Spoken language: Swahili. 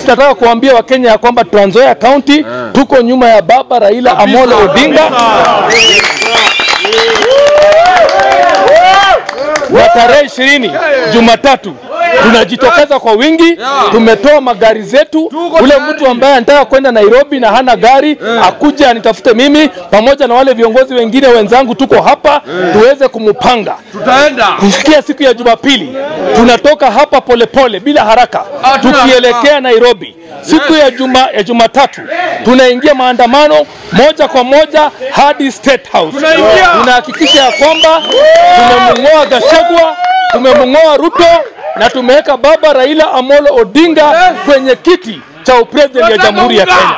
Tunataka kuambia Wakenya ya kwamba Trans Nzoia County tuko nyuma ya baba Raila Amolo Odinga. Na tarehe ishirini Jumatatu tunajitokeza kwa wingi. Tumetoa magari zetu. Ule mtu ambaye anataka kwenda Nairobi na hana gari akuje anitafute mimi pamoja na wale viongozi wengine wenzangu, tuko hapa tuweze kumupanga Tutaenda. kufikia siku ya Jumapili. Tunatoka hapa polepole pole, bila haraka Hatuna tukielekea Nairobi. Siku ya juma ya Jumatatu tunaingia maandamano moja kwa moja hadi State House. Tunahakikisha ya kwamba tumemng'oa Gashagwa, tumemng'oa Ruto na tumeweka baba Raila Amolo Odinga kwenye kiti cha upresident ya Jamhuri ya Kenya.